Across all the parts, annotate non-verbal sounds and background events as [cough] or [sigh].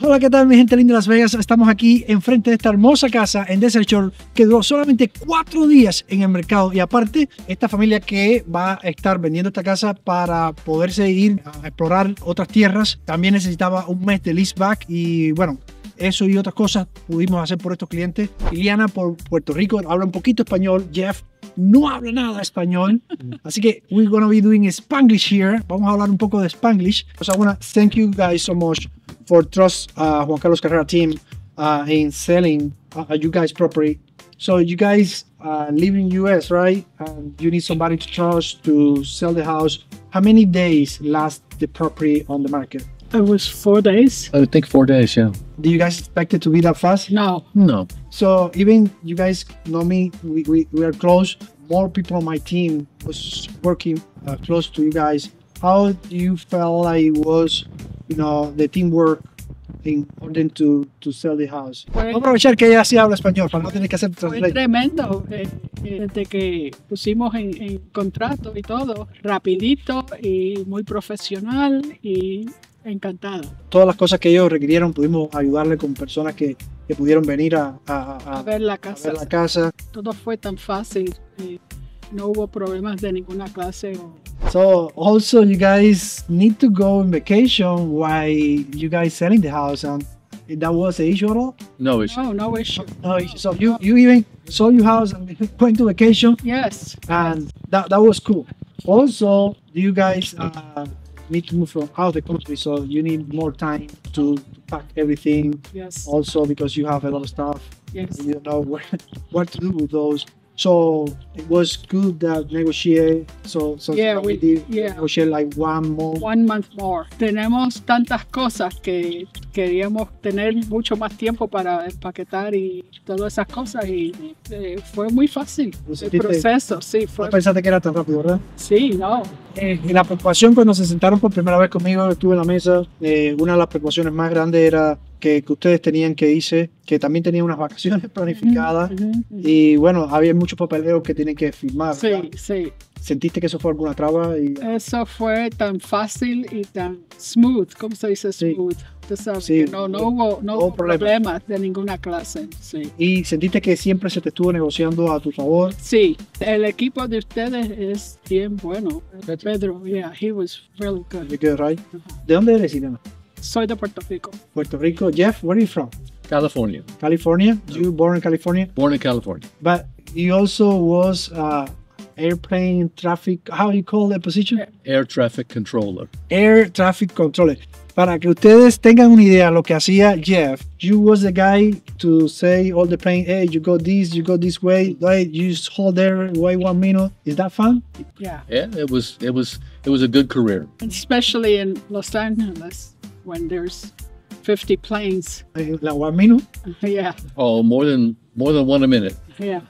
Hola, ¿qué tal mi gente linda de Las Vegas? Estamos aquí enfrente de esta hermosa casa en Desert Shore que duró solamente cuatro días en el mercado y aparte esta familia que va a estar vendiendo esta casa para poderse ir a explorar otras tierras también necesitaba un mes de leaseback y bueno, eso y otras cosas pudimos hacer por estos clientes. Liliana por Puerto Rico habla un poquito español, Jeff no habla nada español, [laughs] así que we're gonna be doing Spanglish here. Vamos a hablar un poco de Spanglish. So I wanna thank you guys so much for trust uh, Juan Carlos Carrera team uh, in selling uh, you guys property. So you guys uh, live in US, right? And you need somebody to trust to sell the house. How many days last the property on the market? It was four days. I would think four days, yeah. Do you guys expect it to be that fast? No, No. So even you guys know me, we, we, we are close. More people on my team was working uh, close to you guys. How do you feel like it was, you know, the teamwork in order to, to sell the house? fue, Vamos a aprovechar que ella sí habla español para no tener que hacer fue translate. tremendo. eh, eh, Desde que pusimos en, en contrato y todo, rapidito y muy profesional y encantado. Todas las cosas que ellos requirieron pudimos ayudarle con personas que, que pudieron venir a, a- a- A ver la a casa, ver la casa. todo fue tan fácil. eh, no hubo problemas de ninguna clase. o- So also you guys need to go on vacation while you guys selling the house and that was the issue at all? No issue. No, no issue. No, issue. so you you even sold your house and [laughs] went to vacation, Yes. and that, that was cool. Also, do you guys uh, need to move from out of the country, so you need more time to, to pack everything. Yes. Also, because you have a lot of stuff, Yes. you don't know [laughs] what, what to do with those. So it was good that negotiate. So so Yeah, we- did yeah. negotiate like one more. One month more. Tenemos tantas cosas que queríamos tener mucho más tiempo para empaquetar y todas esas cosas y eh, fue muy fácil el proceso, sí, No fue, pensaste que era tan rápido, ¿verdad? sí, no, Eh, y la preocupación cuando se sentaron por primera vez conmigo, estuve en la mesa, eh, una de las preocupaciones más grandes era que, que ustedes tenían que irse, que también tenían unas vacaciones [laughs] planificadas. Ujú, ujú. Y bueno, había muchos papeleos que tienen que firmar. ¿verdad? Sí, sí, ¿Sentiste que eso fue alguna traba? Y, eso fue tan fácil y tan smooth, ¿cómo se dice Sí. smooth? Tú sabes Sí, que no, no hubo, no hubo problema. problemas de ninguna clase, sí. y sentiste que siempre se te estuvo negociando a tu favor. Sí, el equipo de ustedes es bien bueno. Pedro, yeah, he was really good. Good, right? ¿De dónde eres, Irena? Soy de Puerto Rico. Puerto Rico. Jeff, where are you from? California. California. You born in California, Born in California. but you also was uh, airplane traffic. How you call that position? Air traffic controller. Air Traffic Controller. Para que ustedes tengan una idea lo que hacía Jeff, you was the guy to say all the plane, hey, you go this, you go this way, right? You just hold there, wait one minute. Is that fun? Yeah, Yeah, it was it was it was a good career. especially in Los Angeles when there's 50 planes. One minute? Yeah, Oh, more than more than one a minute. yeah.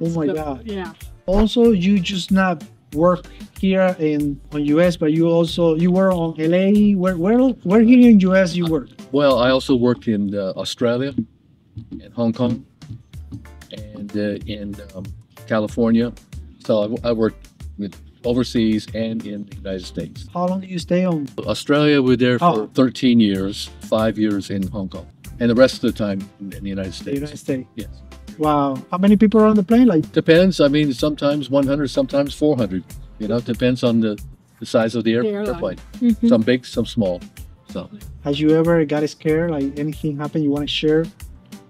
Oh my So, God. Yeah. Also, you just not work here in on US, but you also you were on LA. Where where where here in US you work? Well, I also worked in uh, Australia, and Hong Kong, and uh, in um, California. So I, I worked with overseas and in the United States. How long do you stay on? Australia, we were there for Oh. 13 years, five years in Hong Kong, and the rest of the time in, in the United The States. United States. Yes. Wow. How many people are on the plane? Like Depends. I mean, sometimes 100, sometimes 400. You know, it depends on the, the size of the, air, The airline. airplane. Mhm. Some big, some small. So Has you ever got scared? Like anything happened you want to share?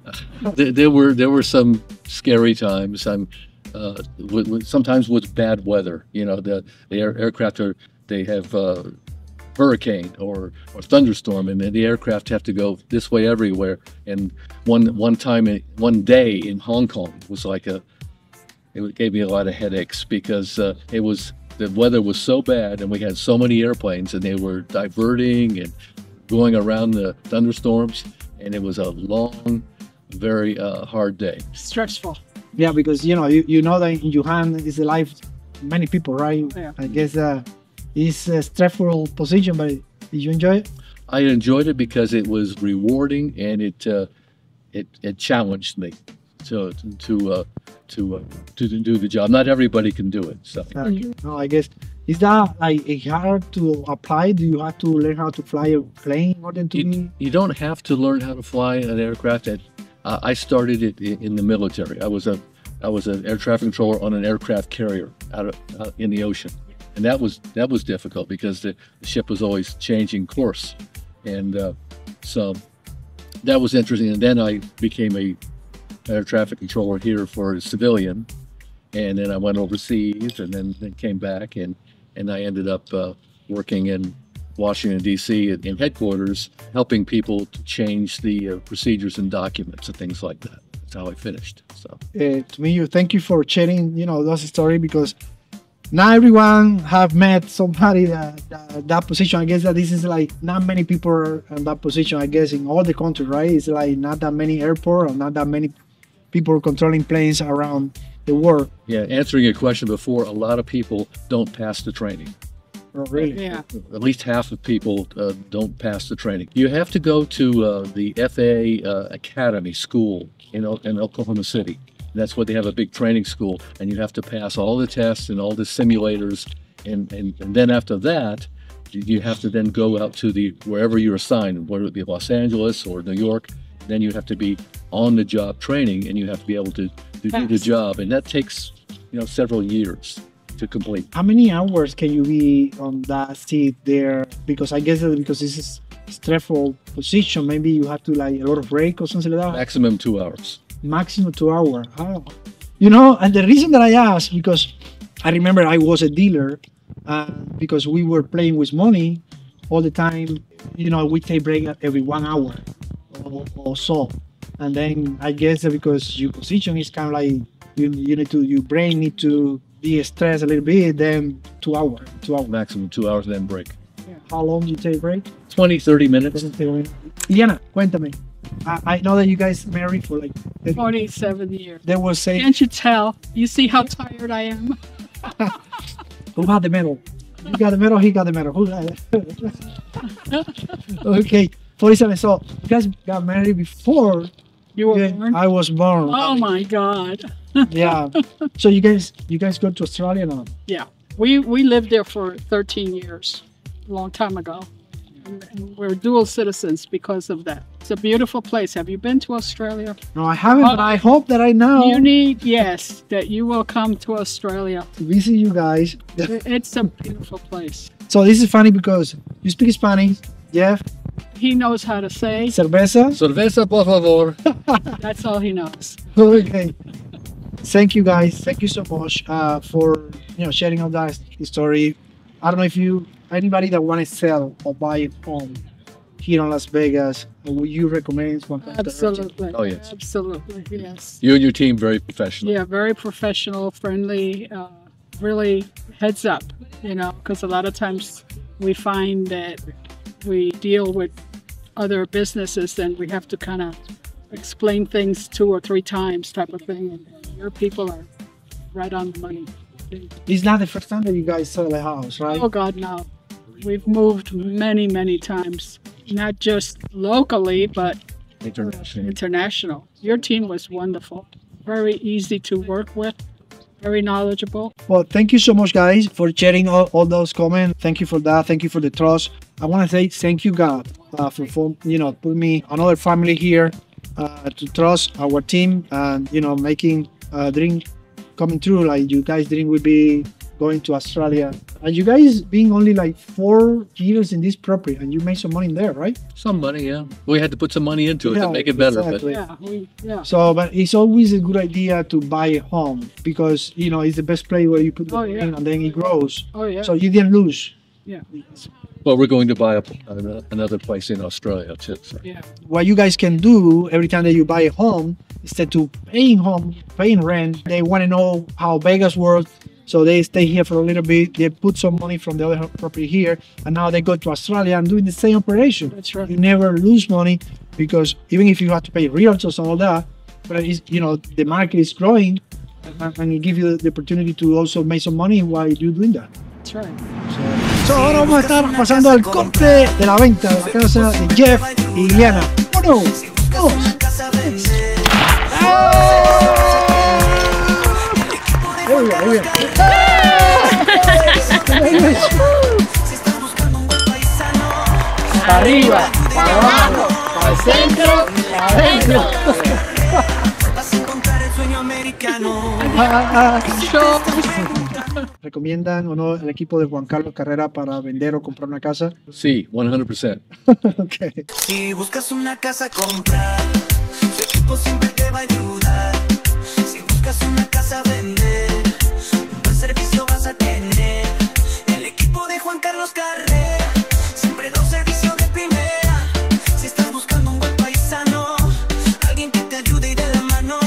[laughs] there, there were there were some scary times. I'm uh, with, sometimes with bad weather. You know, the the air, aircraft are they have uh, hurricane or or thunderstorm, and the aircraft have to go this way everywhere. And one one time, one day in Hong Kong was like a it gave me a lot of headaches because uh, it was the weather was so bad, and we had so many airplanes, and they were diverting and going around the thunderstorms, and it was a long, very uh, hard day. Stressful. Yeah, because you know you, you know that in your hand is the life many people, right? Yeah. I guess uh, it's a stressful position, but did you enjoy it? I enjoyed it because it was rewarding and it uh, it it challenged me to to uh, to uh, to do the job. Not everybody can do it, so Uh, no, I guess Is that like it hard to apply? Do you have to learn how to fly a plane in order to You, be? you don't have to learn how to fly an aircraft. At, uh, I started it in the military. I was a I was an air traffic controller on an aircraft carrier out of out in the ocean, and that was that was difficult because the, the ship was always changing course, and uh, so that was interesting. And then I became a air traffic controller here for a civilian, and then I went overseas, and then, then came back, and and I ended up uh, working in Washington D.C. in, in headquarters, helping people to change the uh, procedures and documents and things like that. That's how I finished. So uh, to me you thank you for sharing you know those story because not everyone have met somebody that, that that position i guess that this is like not many people are in that position i guess in all the country right it's like not that many airport or not that many people controlling planes around the world yeah, answering your question before, a lot of people don't pass the training. Oh, really Yeah. At least half of people uh, don't pass the training. You have to go to uh, the FAA uh, Academy School in, O- in Oklahoma City. That's where they have a big training school, and you have to pass all the tests and all the simulators, and, and, and then after that, you you have to then go out to the wherever you're assigned, whether it be Los Angeles or New York. Then you have to be on the job training, and you have to be able to, to do the job, and that takes you know several years to complete. how many hours can you be on that seat there because i guess that because this is stressful position maybe you have to like a lot of break or something like that Maximum two hours. maximum two hour. Oh. You know, and the reason that I asked because I remember I was a dealer, uh, because we were playing with money all the time. You know, we take break every one hour or, or so, and then I guess that because your position is kind of like you, you need to your brain need to be stressed a little bit. Then two hours. two hours. Maximum two hours, then break. How long do you take break? 20, 30 minutes. Ileana, cuéntame. I, I know that you guys married for like. 47 years. They will say Can't you tell? You see how tired I am? [laughs] Who got the medal? You got the medal, he got the medal. Who got it? [laughs] okay, 47. So you guys got married before You were yeah, born? I was born. Oh my God. [laughs] Yeah. So you guys you guys go to Australia now? Yeah. We, we lived there for 13 years, a long time ago. And, and we're dual citizens because of that. It's a beautiful place. Have you been to Australia? No, I haven't, Oh. but I hope that I know You need, yes, that you will come to Australia. to visit you guys. It's a beautiful place. So this is funny because you speak Spanish, Jeff, He knows how to say. cerveza. Cerveza, por favor. [laughs] That's all he knows. Okay. Thank you guys. Thank you so much uh, for you know sharing all that story. I don't know if you anybody that want to sell or buy a home here in Las Vegas, would you recommend one? Absolutely. Oh, yes. Absolutely. Yes. You and your team very professional. Yeah, very professional, friendly, uh, really heads up, you know, because a lot of times we find that we deal with other businesses and we have to kind of explain things two or three times type of thing. And your people are right on the money. It's not the first time that you guys sell a house, right? Oh, God, no. We've moved many, many times, not just locally, but International. international. Your team was wonderful, very easy to work with, very knowledgeable. Well, thank you so much, guys, for sharing all, all those comments. Thank you for that. Thank you for the trust. I want to say thank you, God, uh, for, for you know putting me another family here uh, to trust our team and you know making a dream coming true. Like you guys' dream would be going to Australia, and you guys being only like four years in this property, and you made some money in there, right? Some money, yeah. We had to put some money into it Yeah, to make it better. exactly. Yeah, we, yeah. So, but it's always a good idea to buy a home because you know it's the best place where you put the Oh, money yeah. in and then it grows. Oh, yeah. So you didn't lose. yeah. Well, we're going to buy a, an- another place in Australia too. So. Yeah. what you guys can do every time that you buy a home instead to paying home paying rent they want to know how vegas works so they stay here for a little bit they put some money from the other property here and now they go to australia and doing the same operation That's right. you never lose money because even if you have to pay realtors and all that but it's, you know the market is growing and, and it give you the opportunity to also make some money while you're doing that That's right. So, ahora vamos a estar pasando al corte de la venta de la casa de Jeff y Liana. Uno, dos, Muy bien, muy bien. Para arriba, para abajo, para el centro y adentro. [laughs] ¿Recomiendan o no el equipo de Juan Carlos Carrera para vender o comprar una casa? Sí, 100%. [laughs] okay. Si buscas una casa, comprar. Su equipo siempre te va a ayudar. Si buscas una casa, vender vas a tener. El equipo de Juan Carlos Carrera, siempre da un servicio de primera. Si estás buscando un buen paisano, alguien que te ayude y de la mano.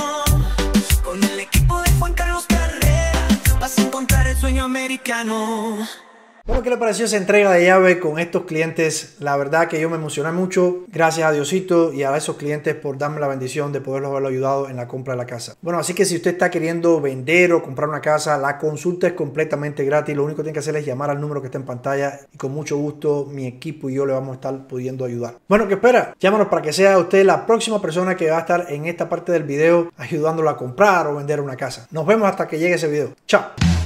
Con el equipo de Juan Carlos Carrera, vas a encontrar el sueño americano. Bueno, ¿qué le pareció esa entrega de llave con estos clientes? La verdad que yo me emocioné mucho. Gracias a Diosito y a esos clientes por darme la bendición de poderlos haberlo ayudado en la compra de la casa. Bueno, así que si usted está queriendo vender o comprar una casa, la consulta es completamente gratis. Lo único que tiene que hacer es llamar al número que está en pantalla y con mucho gusto mi equipo y yo le vamos a estar pudiendo ayudar. Bueno, ¿qué espera? Llámanos para que sea usted la próxima persona que va a estar en esta parte del video ayudándolo a comprar o vender una casa. Nos vemos hasta que llegue ese video. Chao.